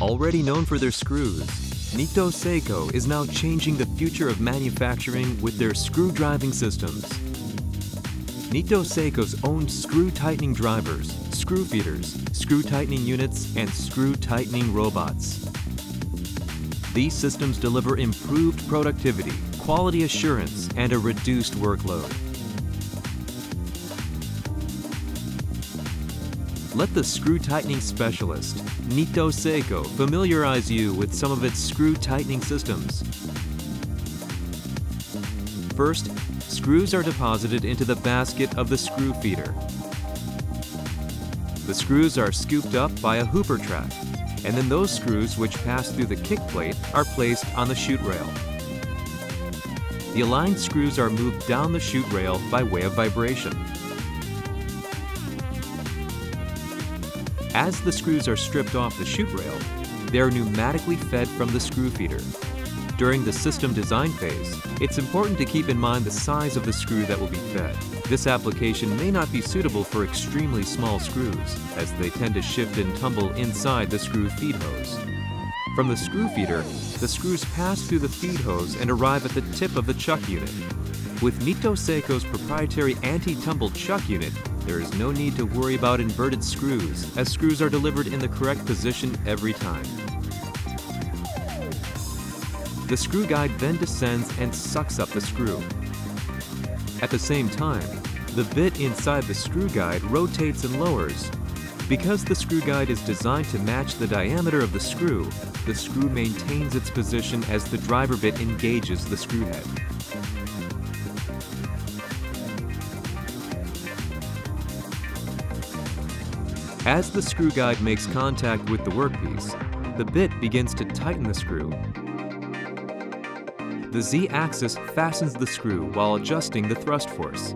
Already known for their screws, Nitto Seiko is now changing the future of manufacturing with their screw driving systems. Nitto Seiko's own screw tightening drivers, screw feeders, screw tightening units, and screw tightening robots. These systems deliver improved productivity, quality assurance, and a reduced workload. Let the screw tightening specialist, Nitto Seiko, familiarize you with some of its screw tightening systems. First, screws are deposited into the basket of the screw feeder. The screws are scooped up by a hopper track, and then those screws which pass through the kick plate are placed on the chute rail. The aligned screws are moved down the chute rail by way of vibration. As the screws are stripped off the chute rail, they are pneumatically fed from the screw feeder. During the system design phase, it's important to keep in mind the size of the screw that will be fed. This application may not be suitable for extremely small screws, as they tend to shift and tumble inside the screw feed hose. From the screw feeder, the screws pass through the feed hose and arrive at the tip of the chuck unit. With Nitto Seiko's proprietary anti-tumble chuck unit, there is no need to worry about inverted screws, as screws are delivered in the correct position every time. The screw guide then descends and sucks up the screw. At the same time, the bit inside the screw guide rotates and lowers. Because the screw guide is designed to match the diameter of the screw, the screw maintains its position as the driver bit engages the screw head. As the screw guide makes contact with the workpiece, the bit begins to tighten the screw. The Z-axis fastens the screw while adjusting the thrust force.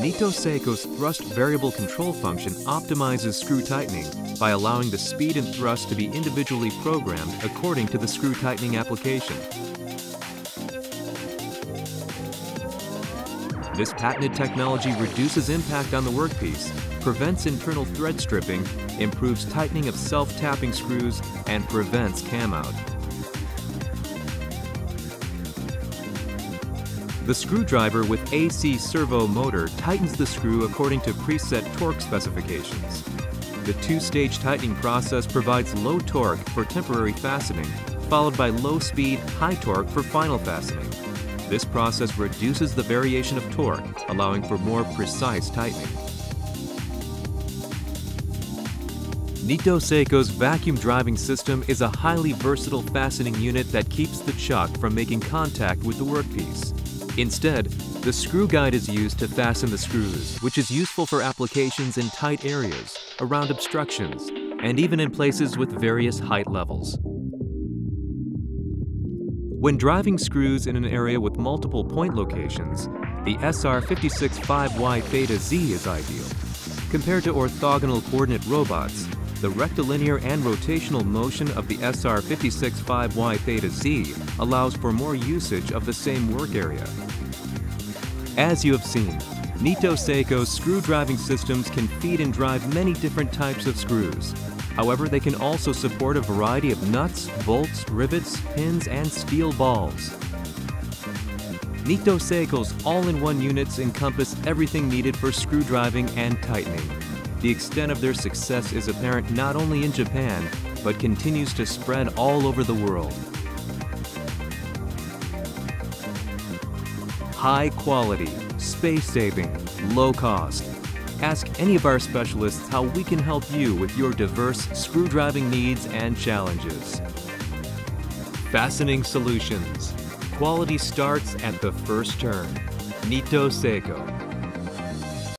Nitto Seiko's thrust variable control function optimizes screw tightening by allowing the speed and thrust to be individually programmed according to the screw tightening application. This patented technology reduces impact on the workpiece prevents internal thread stripping, improves tightening of self-tapping screws, and prevents cam out. The screwdriver with AC servo motor tightens the screw according to preset torque specifications. The two-stage tightening process provides low torque for temporary fastening, followed by low speed, high torque for final fastening. This process reduces the variation of torque, allowing for more precise tightening. Nitto Seiko's vacuum driving system is a highly versatile fastening unit that keeps the chuck from making contact with the workpiece. Instead, the screw guide is used to fasten the screws, which is useful for applications in tight areas, around obstructions, and even in places with various height levels. When driving screws in an area with multiple point locations, the SR565Y Theta Z is ideal. Compared to orthogonal coordinate robots, the rectilinear and rotational motion of the SR565Y Theta Z allows for more usage of the same work area. As you have seen, Nitto Seiko's screw driving systems can feed and drive many different types of screws. However, they can also support a variety of nuts, bolts, rivets, pins, and steel balls. Nitto Seiko's all-in-one units encompass everything needed for screw driving and tightening. The extent of their success is apparent not only in Japan, but continues to spread all over the world. High quality, space-saving, low cost. Ask any of our specialists how we can help you with your diverse screw driving needs and challenges. Fastening Solutions. Quality starts at the first turn. Nitto Seiko.